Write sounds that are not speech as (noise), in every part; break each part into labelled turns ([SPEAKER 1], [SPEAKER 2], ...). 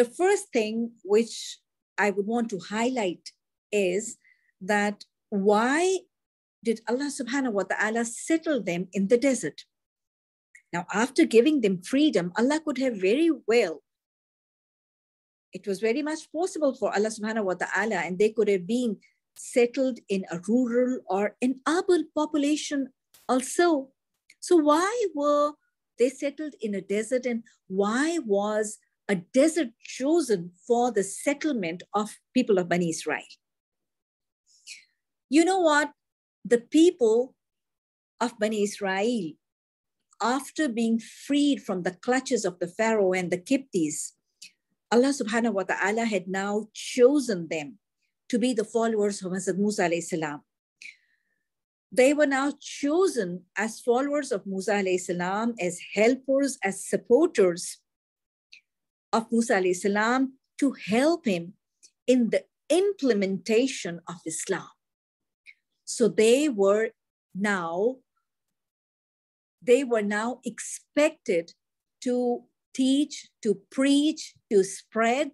[SPEAKER 1] The first thing which I would want to highlight is that why did Allah subhanahu wa ta'ala settle them in the desert? Now, after giving them freedom, Allah could have very well, it was very much possible for Allah subhanahu wa ta'ala, and they could have been settled in a rural or an urban population also. So, why were they settled in a desert, and why was a desert chosen for the settlement of people of Bani Israel? You know what? The people of Bani Israel after being freed from the clutches of the Pharaoh and the Kiptis, Allah subhanahu wa ta'ala had now chosen them to be the followers of Hazrat Musa alayhi salam. They were now chosen as followers of Musa alayhi salam, as helpers, as supporters of Musa alayhi salam to help him in the implementation of Islam. So they were now they were now expected to teach, to preach, to spread,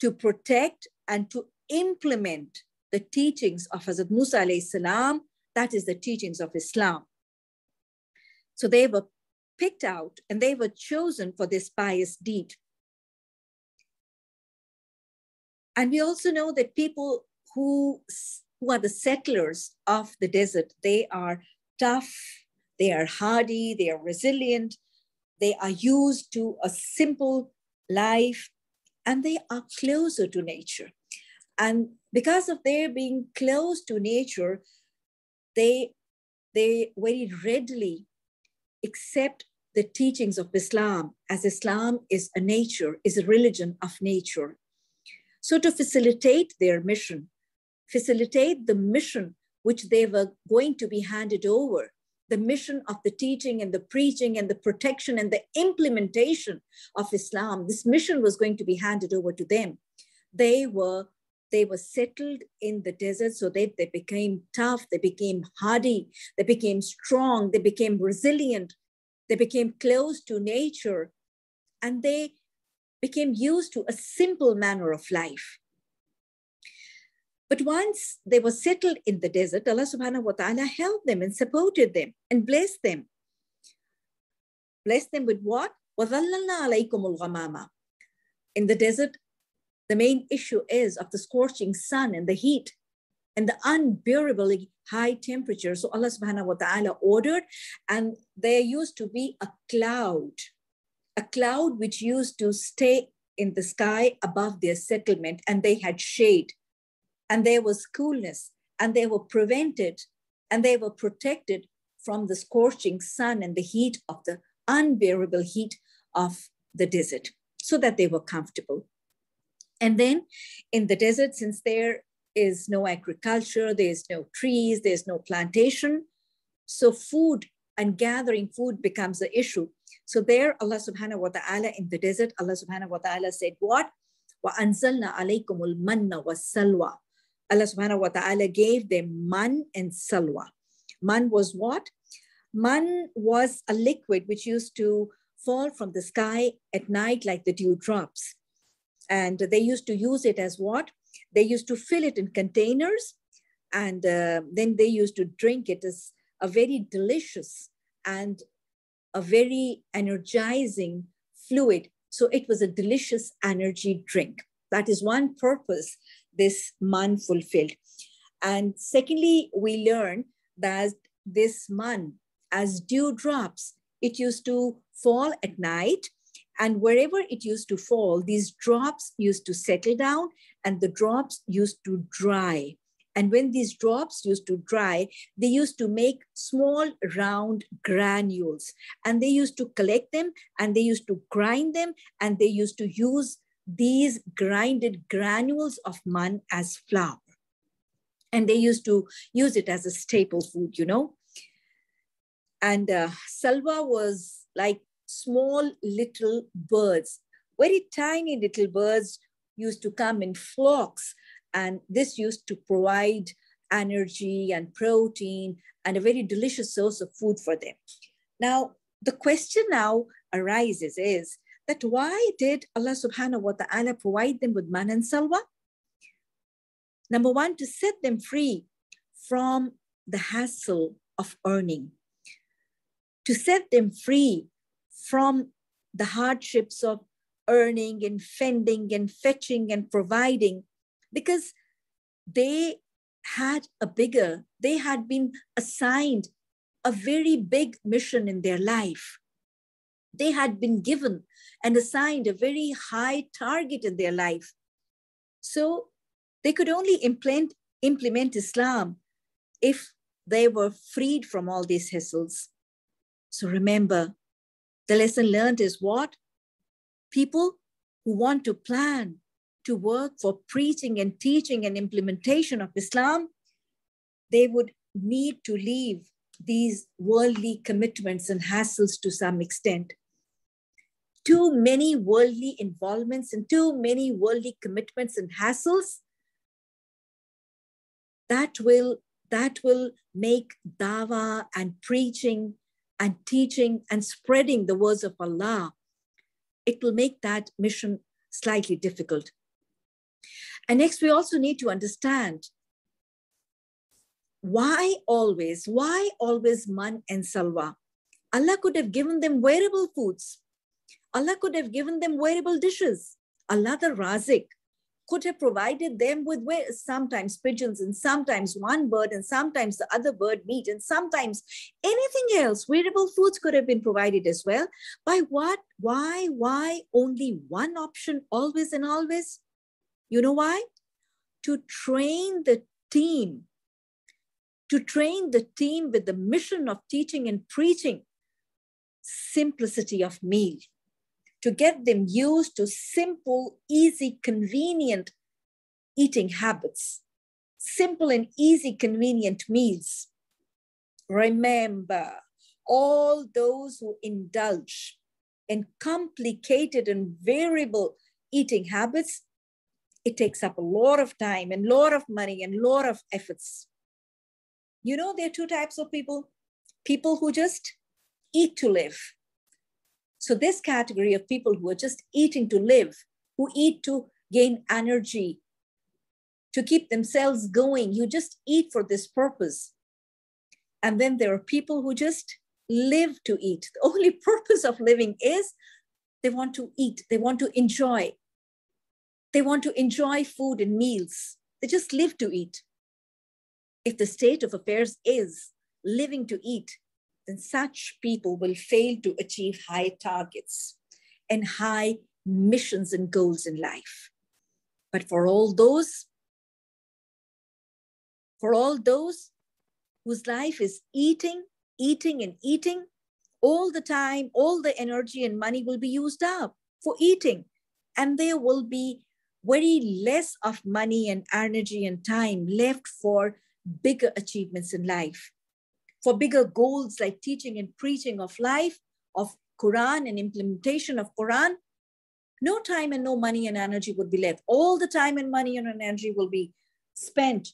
[SPEAKER 1] to protect, and to implement the teachings of Hazrat Musa alayhi salam, that is the teachings of Islam. So they were picked out and they were chosen for this pious deed. And we also know that people who, who are the settlers of the desert, they are tough, they are hardy, they are resilient, they are used to a simple life, and they are closer to nature. And because of their being close to nature, they, they very readily accept the teachings of Islam, as Islam is a nature, is a religion of nature. So, to facilitate their mission, facilitate the mission which they were going to be handed over the mission of the teaching and the preaching and the protection and the implementation of Islam. This mission was going to be handed over to them. They were they were settled in the desert so that they became tough, they became hardy, they became strong, they became resilient, they became close to nature, and they became used to a simple manner of life. But once they were settled in the desert, Allah subhanahu wa ta'ala helped them and supported them and blessed them. Blessed them with what? In the desert, the main issue is of the scorching sun and the heat and the unbearably high temperature. So Allah subhanahu wa ta'ala ordered, and there used to be a cloud, a cloud which used to stay in the sky above their settlement, and they had shade and there was coolness, and they were prevented and they were protected from the scorching sun and the heat of the unbearable heat of the desert so that they were comfortable. And then in the desert, since there is no agriculture, there's no trees, there's no plantation, so food and gathering food becomes an issue. So there, Allah subhanahu wa ta'ala in the desert, Allah subhanahu wa ta'ala said, what? وَأَنزَلْنَا عَلَيْكُمُ الْمَنَّ وَالسَّلْوَى Allah subhanahu wa ta'ala gave them man and salwa. Man was what? Man was a liquid which used to fall from the sky at night like the dewdrops. And they used to use it as what? They used to fill it in containers and uh, then they used to drink it as a very delicious and a very energizing fluid. So it was a delicious energy drink. That is one purpose this man fulfilled. And secondly, we learn that this man, as dew drops, it used to fall at night. And wherever it used to fall, these drops used to settle down and the drops used to dry. And when these drops used to dry, they used to make small round granules and they used to collect them and they used to grind them and they used to use these grinded granules of man as flour. And they used to use it as a staple food, you know. And uh, salwa was like small little birds, very tiny little birds used to come in flocks. And this used to provide energy and protein and a very delicious source of food for them. Now, the question now arises is that why did Allah subhanahu wa ta'ala provide them with man and salwa? Number one, to set them free from the hassle of earning, to set them free from the hardships of earning and fending and fetching and providing, because they had a bigger, they had been assigned a very big mission in their life. They had been given and assigned a very high target in their life. So they could only implement, implement Islam if they were freed from all these hassles. So remember, the lesson learned is what? People who want to plan to work for preaching and teaching and implementation of Islam, they would need to leave these worldly commitments and hassles to some extent. Too many worldly involvements and too many worldly commitments and hassles that will that will make dawa and preaching and teaching and spreading the words of Allah it will make that mission slightly difficult and next we also need to understand why always, why always man and salwa? Allah could have given them wearable foods. Allah could have given them wearable dishes. Allah the Razik could have provided them with sometimes pigeons and sometimes one bird and sometimes the other bird meat and sometimes anything else. Wearable foods could have been provided as well. By what? Why? Why only one option always and always? You know why? To train the team to train the team with the mission of teaching and preaching simplicity of meal, to get them used to simple, easy, convenient eating habits, simple and easy, convenient meals. Remember, all those who indulge in complicated and variable eating habits, it takes up a lot of time and a lot of money and a lot of efforts. You know, there are two types of people people who just eat to live. So, this category of people who are just eating to live, who eat to gain energy, to keep themselves going, you just eat for this purpose. And then there are people who just live to eat. The only (laughs) purpose of living is they want to eat, they want to enjoy. They want to enjoy food and meals. They just live to eat. If the state of affairs is living to eat, then such people will fail to achieve high targets and high missions and goals in life. But for all those, for all those whose life is eating, eating, and eating, all the time, all the energy and money will be used up for eating. And there will be very less of money and energy and time left for bigger achievements in life, for bigger goals like teaching and preaching of life, of Quran and implementation of Quran, no time and no money and energy would be left. All the time and money and energy will be spent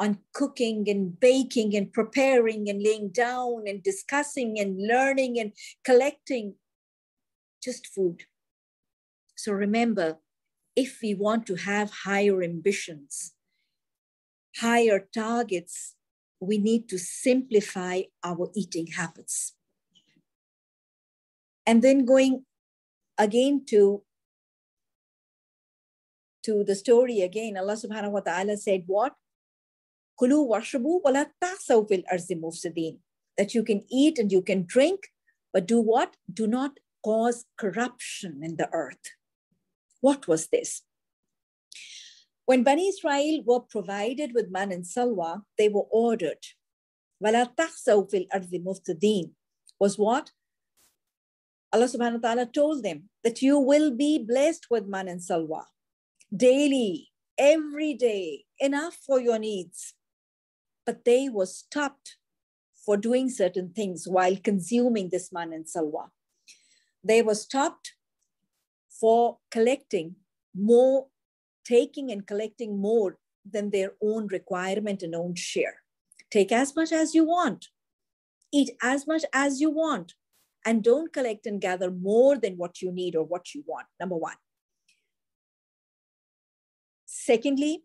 [SPEAKER 1] on cooking and baking and preparing and laying down and discussing and learning and collecting just food. So remember, if we want to have higher ambitions, higher targets, we need to simplify our eating habits. And then going again to, to the story again, Allah subhanahu wa ta'ala said, What? Kulu washrabu wala fil arzi mufsidin. That you can eat and you can drink, but do what? Do not cause corruption in the earth. What was this? When Bani Israel were provided with man and salwa, they were ordered. وَلَا تَحْسَوْا فِي الْأَرْضِ مُفْتَدِينَ was what? Allah subhanahu wa ta'ala told them that you will be blessed with man and salwa daily, every day, enough for your needs. But they were stopped for doing certain things while consuming this man and salwa. They were stopped for collecting more taking and collecting more than their own requirement and own share. Take as much as you want, eat as much as you want, and don't collect and gather more than what you need or what you want. Number one. Secondly,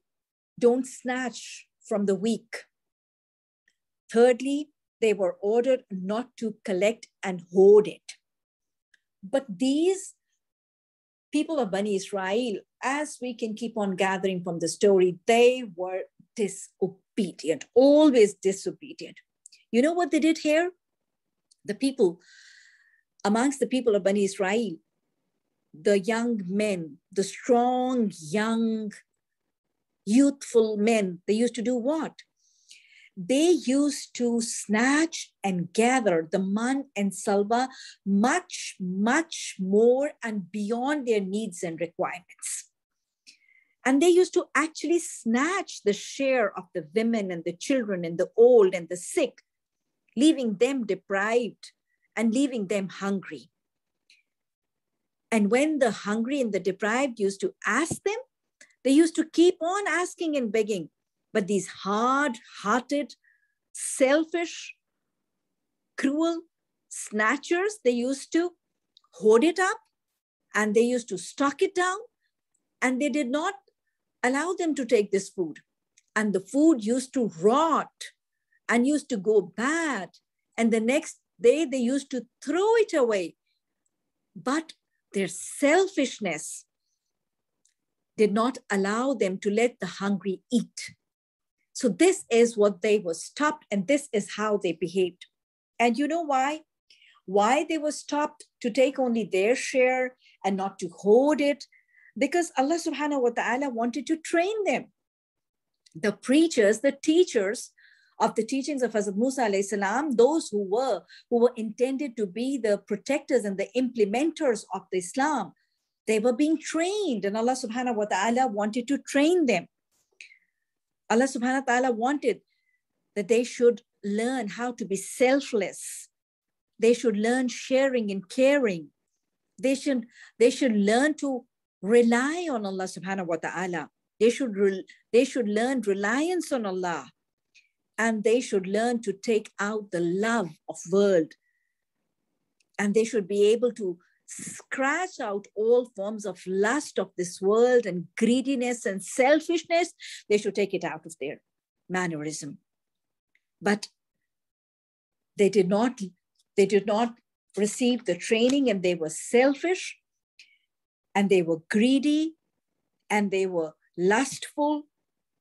[SPEAKER 1] don't snatch from the weak. Thirdly, they were ordered not to collect and hoard it. But these people of Bani Israel, as we can keep on gathering from the story, they were disobedient, always disobedient. You know what they did here? The people, amongst the people of Bani Israel, the young men, the strong, young, youthful men, they used to do what? They used to snatch and gather the man and salwa much, much more and beyond their needs and requirements. And they used to actually snatch the share of the women and the children and the old and the sick, leaving them deprived and leaving them hungry. And when the hungry and the deprived used to ask them, they used to keep on asking and begging but these hard hearted, selfish, cruel snatchers, they used to hoard it up and they used to stock it down and they did not allow them to take this food. And the food used to rot and used to go bad. And the next day they used to throw it away. But their selfishness did not allow them to let the hungry eat. So this is what they were stopped and this is how they behaved. And you know why? Why they were stopped to take only their share and not to hoard it? Because Allah subhanahu wa ta'ala wanted to train them. The preachers, the teachers of the teachings of Hazrat Musa salam, those who were who were intended to be the protectors and the implementers of the Islam, they were being trained, and Allah subhanahu wa ta'ala wanted to train them. Allah subhanahu wa ta'ala wanted that they should learn how to be selfless. They should learn sharing and caring. They should, they should learn to rely on Allah subhanahu wa ta'ala. They should, they should learn reliance on Allah. And they should learn to take out the love of world. And they should be able to scratch out all forms of lust of this world and greediness and selfishness, they should take it out of their mannerism. But they did not, they did not receive the training and they were selfish and they were greedy and they were lustful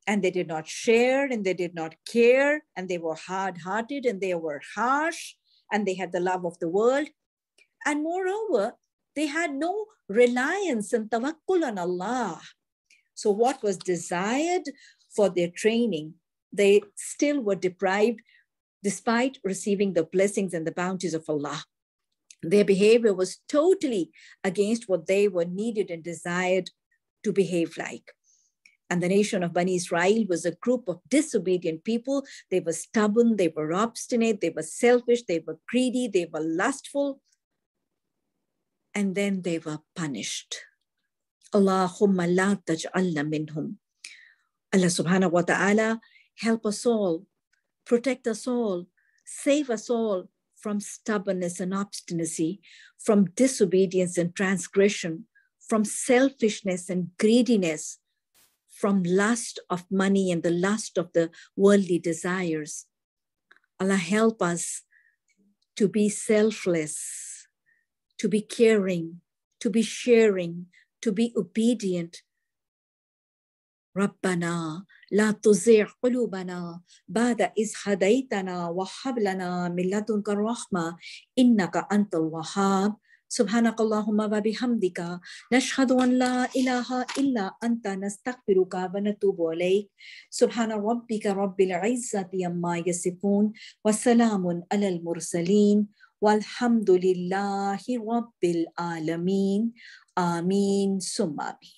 [SPEAKER 1] and they did not share and they did not care and they were hard-hearted and they were harsh and they had the love of the world and moreover, they had no reliance and tawakkul on Allah. So, what was desired for their training, they still were deprived despite receiving the blessings and the bounties of Allah. Their behavior was totally against what they were needed and desired to behave like. And the nation of Bani Israel was a group of disobedient people. They were stubborn, they were obstinate, they were selfish, they were greedy, they were lustful and then they were punished. Allahumma la taj'alna minhum. Allah subhanahu wa ta'ala, help us all, protect us all, save us all from stubbornness and obstinacy, from disobedience and transgression, from selfishness and greediness, from lust of money and the lust of the worldly desires. Allah help us to be selfless to be caring, to be sharing, to be obedient. ربنا لا تزغ قلوبنا بعد إذ هديتنا وهب لنا من لدنك الرحمة إنك أنت الوهاب سبحانك اللهم وبحمدك نشهد أن لا إله إلا أنت نستغفرك ونتوب إليك سبحان ربك رب العزة عما يصفون وسلام على المرسلين والحمد لله رب العالمين. آمين. ثم آمين.